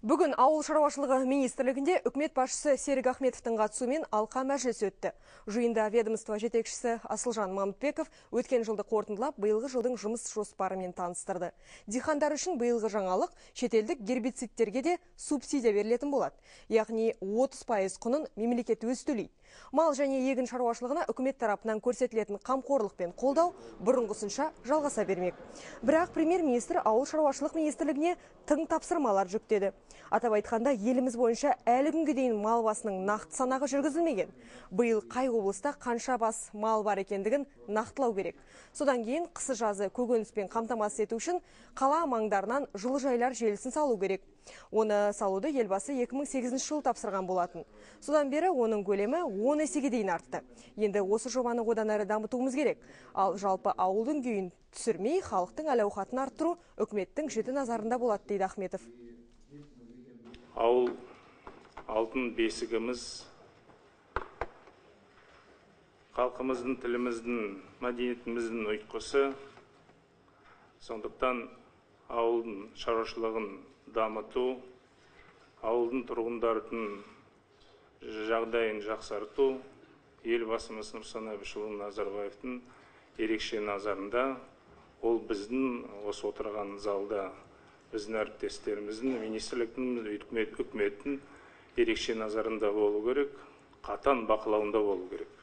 Бүгін ауыл шаруашылығы министрлігінде үкімет басшысы Серік Ахметовтың қатысуымен алқа мәжілісі өтті. Жиында ведомство жетекшісі Асылжан Мамытбеков өткен жылды қорытындылап, биылғы жылдың жұмыс жоспарымен таныстырды. Дихандар үшін биылғы жаңалық шетелдік гербицидтерге де субсидия берілетін болады. Яғни 30% құнын мемлекет өзі төлейді. Мал және егін шаруашылығына үкімет тарапынан көрсетілетін қамқорлық пен қолдау бұрынғысынша жалғаса бермек. Бірақ премьер-министр ауыл шаруашылық министрлігіне тың тапсырмалар жүктеді. Атап айтқанда, еліміз бойынша әлі күнге дейін мал басының нақты санағы жүргізілмеген. Биыл қай облыста қанша бас мал бар екендігін нақтылау керек. Содан кейін қысы жазы көкөніспен қамтамасыз ету үшін қала маңдарынан жылыжайлар желісін салу керек. Оны салуды елбасы 2008 жыл тапсырған болатын. Содан бері оның көлемі 10 есеге дейін артты. Енді осы жобаны одан әрі дамытуымыз керек. Ал жалпы ауылдың күйін түсірмей, халықтың әл ауқатын арттыру үкіметтің жіті назарында болады дейді Ахметов. Ауыл алтын бесігіміз халқымыздың тіліміздің мәдениетіміздің ұйытқысы. Сондықтан ауылдың шаруашылығын дамыту ауылдың тұрғындардың жағдайын жақсарту елбасымыз нұрсұлтан әбішұлы назарбаевтың ерекше назарында ол біздің осы отырған залда біздің әріптестеріміздің министрліктің үкімет, үкіметтің ерекше назарында болу керек қатаң бақылауында болу керек.